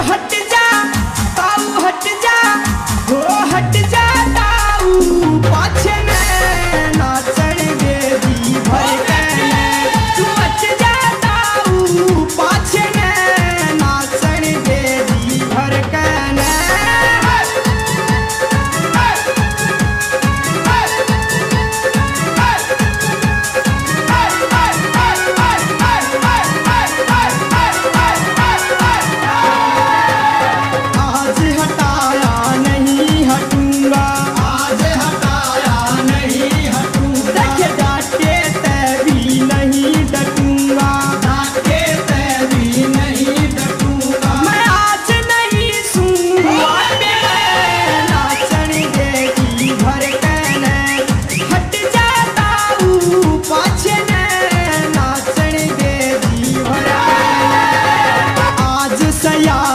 हट 在呀